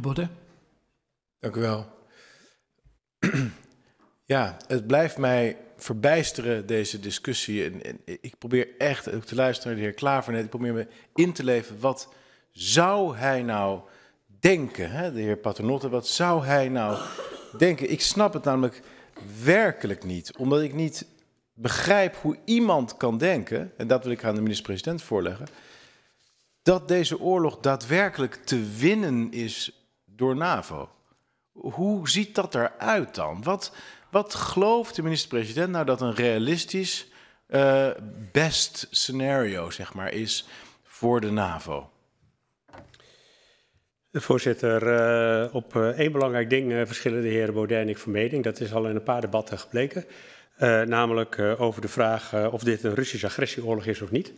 De. Dank u wel. Ja, het blijft mij verbijsteren, deze discussie. En, ik probeer echt ook te luisteren naar de heer Klaver. Ik probeer me in te leven. Wat zou hij nou denken, hè? de heer Paternotte? Wat zou hij nou denken? Ik snap het namelijk werkelijk niet. Omdat ik niet begrijp hoe iemand kan denken... en dat wil ik aan de minister-president voorleggen... dat deze oorlog daadwerkelijk te winnen is door NAVO. Hoe ziet dat eruit dan? Wat, wat gelooft de minister-president nou dat een realistisch uh, best scenario zeg maar, is voor de NAVO? Voorzitter, uh, op uh, één belangrijk ding verschillen de heren Baudet en ik van mening. Dat is al in een paar debatten gebleken. namelijk over de vraag of dit een Russische agressieoorlog is of niet.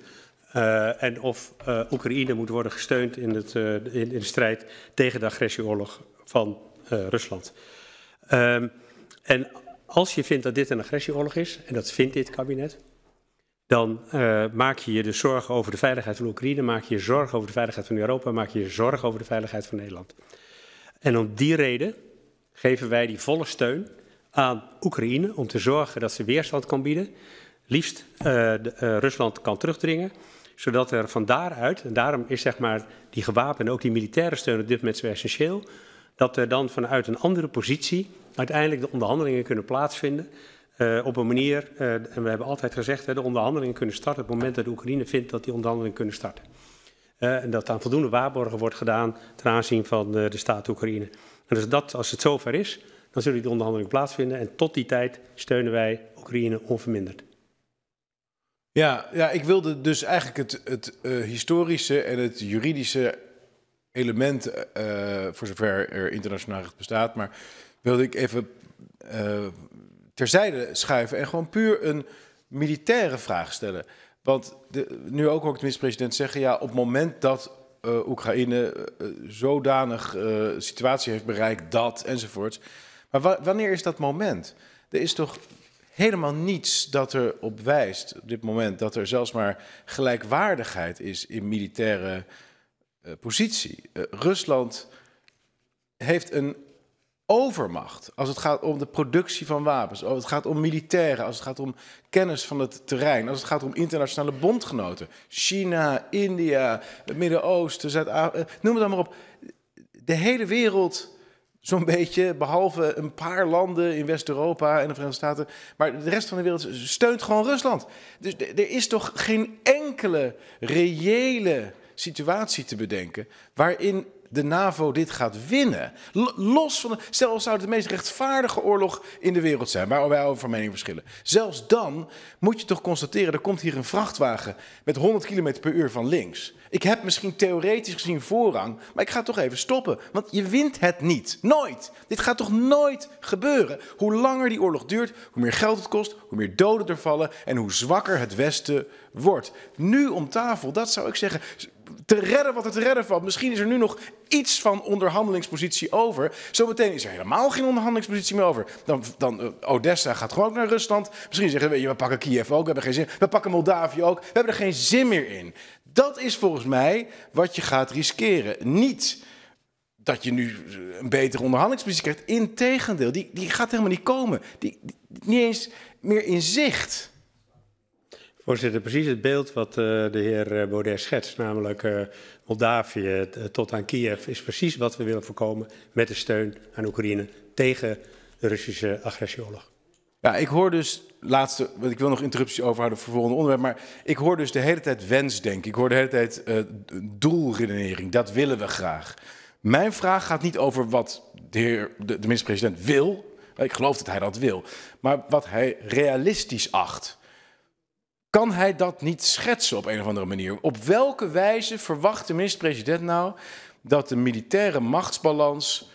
En of Oekraïne moet worden gesteund in, het, in, in, de strijd tegen de agressieoorlog van Rusland. Um, en als je vindt dat dit een agressieoorlog is, en dat vindt dit kabinet, dan maak je je dus zorgen over de veiligheid van Oekraïne, maak je je zorgen over de veiligheid van Europa, maak je je zorgen over de veiligheid van Nederland. En om die reden geven wij die volle steun aan Oekraïne om te zorgen dat ze weerstand kan bieden, liefst Rusland kan terugdringen, zodat er van daaruit, en daarom is zeg maar die gewapende, ook die militaire steun op dit moment zo essentieel, dat er dan vanuit een andere positie uiteindelijk de onderhandelingen kunnen plaatsvinden. Uh, op een manier, uh, en we hebben altijd gezegd, hè, de onderhandelingen kunnen starten op het moment dat de Oekraïne vindt dat die onderhandelingen kunnen starten. Uh, en dat aan voldoende waarborgen wordt gedaan ten aanzien van de staat Oekraïne. En dus dat, als het zover is, dan zullen die onderhandelingen plaatsvinden. En tot die tijd steunen wij Oekraïne onverminderd. Ja, ja ik wilde dus eigenlijk het, het historische en het juridische element, voor zover er internationaal recht bestaat, maar wilde ik even terzijde schuiven en gewoon puur een militaire vraag stellen. Want de, nu ook ook de minister-president zeggen, ja, op het moment dat Oekraïne zodanig situatie heeft bereikt dat enzovoorts. Maar wa wanneer is dat moment? Er is toch helemaal niets dat er op wijst op dit moment dat er zelfs maar gelijkwaardigheid is in militaire positie. Rusland heeft een overmacht als het gaat om de productie van wapens, als het gaat om militairen, als het gaat om kennis van het terrein, als het gaat om internationale bondgenoten, China, India, het Midden-Oosten, Zuid-Afrika, eh, noem het dan maar op. De hele wereld, zo'n beetje, behalve een paar landen in West-Europa en de Verenigde Staten, maar de rest van de wereld steunt gewoon Rusland. Dus er is toch geen enkele reële situatie te bedenken waarin de NAVO dit gaat winnen. Los van de, stel zou het de meest rechtvaardige oorlog in de wereld zijn, waar wij over van mening verschillen. Zelfs dan moet je toch constateren, er komt hier een vrachtwagen met 100 km per uur van links. Ik heb misschien theoretisch gezien voorrang, maar ik ga toch even stoppen. Want je wint het niet. Nooit. Dit gaat toch nooit gebeuren. Hoe langer die oorlog duurt, hoe meer geld het kost, hoe meer doden er vallen en hoe zwakker het Westen wordt. Nu om tafel, dat zou ik zeggen, te redden wat er te redden valt. Misschien is er nu nog iets van onderhandelingspositie over. Zometeen is er helemaal geen onderhandelingspositie meer over. Dan, dan uh, Odessa gaat gewoon naar Rusland. Misschien zeggen we, we pakken Kiev ook, we hebben geen zin. We pakken Moldavië ook, we hebben er geen zin meer in. Dat is volgens mij wat je gaat riskeren. Niet dat je nu een betere onderhandelingspositie krijgt. Integendeel, die, die gaat helemaal niet komen. Die, niet eens meer in zicht. Voorzitter, precies het beeld wat uh, de heer eh, Baudet schetst, namelijk uh, Moldavië tot aan Kiev, is precies wat we willen voorkomen met de steun aan Oekraïne tegen de Russische agressieoorlog. Ja, ik hoor dus, laatste, want ik wil nog interruptie overhouden voor het volgende onderwerp, maar ik hoor dus de hele tijd wensdenken. Ik hoor de hele tijd uh, doelredenering, dat willen we graag. Mijn vraag gaat niet over wat de, heer, de, de minister-president wil, ik geloof dat hij dat wil, maar wat hij realistisch acht. Kan hij dat niet schetsen op een of andere manier? Op welke wijze verwacht de minister-president nou dat de militaire machtsbalans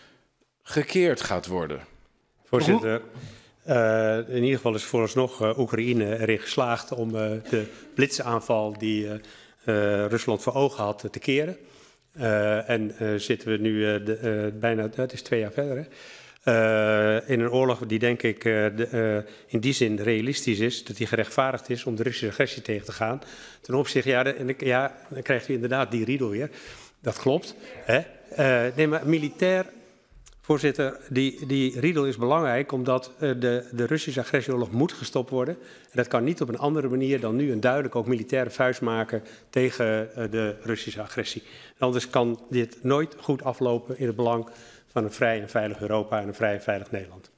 gekeerd gaat worden? Voorzitter, uh, in ieder geval is vooralsnog uh, Oekraïne erin geslaagd om uh, de blitsaanval die Rusland voor ogen had te keren. en zitten we nu de, bijna, het is twee jaar verder, hè? Uh, in een oorlog die denk ik de, uh, in die zin realistisch is, dat die gerechtvaardigd is om de Russische agressie tegen te gaan. Ten opzichte, ja, ja dan krijgt u inderdaad die riedel weer. Dat klopt. Hè? Nee, maar militair, voorzitter, die, die riedel is belangrijk omdat de, de Russische agressieoorlog moet gestopt worden. En dat kan niet op een andere manier dan nu een duidelijk ook militaire vuist maken tegen de Russische agressie. Anders kan dit nooit goed aflopen in het belang van een vrij en veilig Europa en een vrij en veilig Nederland.